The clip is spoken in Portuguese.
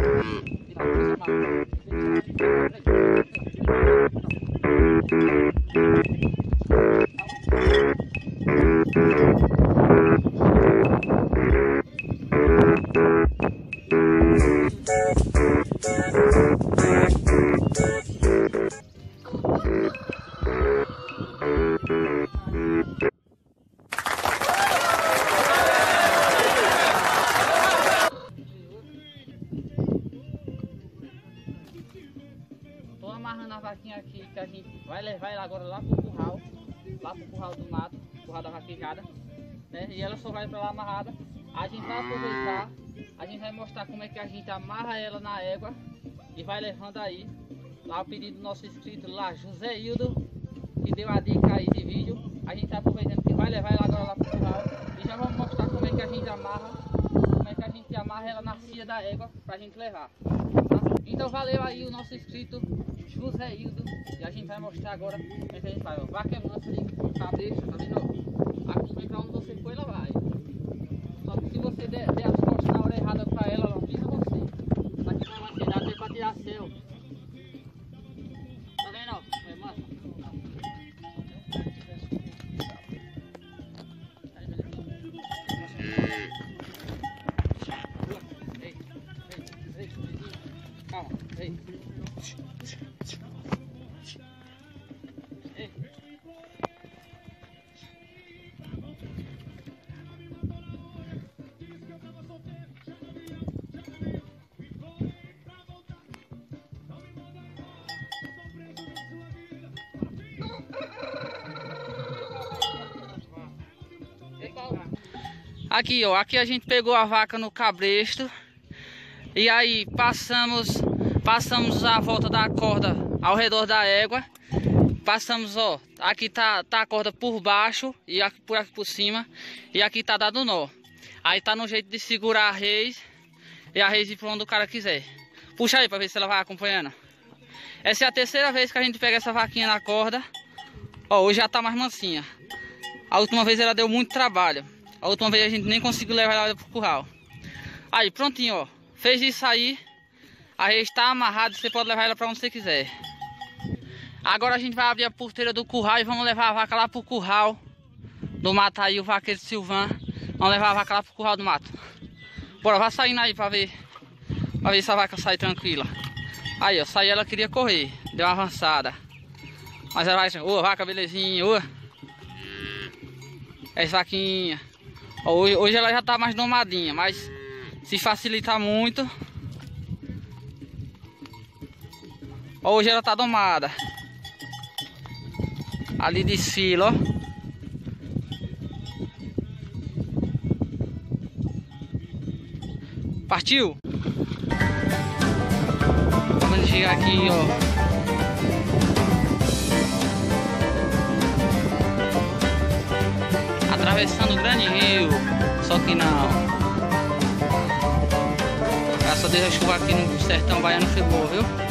Thank you. Vaquinha aqui que a gente vai levar ela agora lá pro curral, lá pro curral do mato, curral da vaquejada, né? E ela só vai pra lá amarrada. A gente vai aproveitar, a gente vai mostrar como é que a gente amarra ela na égua e vai levando aí. Lá o pedido do nosso inscrito lá, José Hildo, que deu a dica aí de vídeo. A gente tá aproveitando que vai levar ela agora lá pro curral e já vamos mostrar como é que a gente amarra, que a gente amarra ela na cia da égua pra gente levar. Tá? Então valeu aí o nosso inscrito José Hildo e a gente vai mostrar agora como é que a gente faz. Vaca é mansa ali, cabeça, tá vendo? Vem pra onde você foi, ela vai. Só que se você der, Aqui, ó, aqui a gente pegou a vaca no cabresto e aí passamos, passamos a volta da corda ao redor da égua. Passamos, ó, aqui tá, tá a corda por baixo e aqui por aqui por cima e aqui tá dado nó. Aí tá no jeito de segurar a reis e a reis ir pra onde o cara quiser. Puxa aí pra ver se ela vai acompanhando. Essa é a terceira vez que a gente pega essa vaquinha na corda. Ó, hoje já tá mais mansinha. A última vez ela deu muito trabalho. A última vez a gente nem conseguiu levar ela pro curral. Aí, prontinho, ó. Fez isso aí. A reis está amarrada, você pode levar ela para onde você quiser. Agora a gente vai abrir a porteira do curral e vamos levar a vaca lá pro curral do mato aí, o vaqueiro Silvan. Vamos levar a vaca lá pro curral do mato. Bora, vai saindo aí pra ver. Pra ver se a vaca sai tranquila. Aí, ó, saiu ela queria correr. Deu uma avançada. Mas ela vai assim, ô vaca, belezinha, ô. É vaquinha. Hoje, hoje ela já tá mais domadinha, mas se facilitar muito. Hoje ela tá domada. Ali desfila, ó. Partiu? Vamos chegar aqui, ó. Atravessando o grande rio. Que não. Graças a Deus a chuva aqui no sertão baiano foi boa, viu?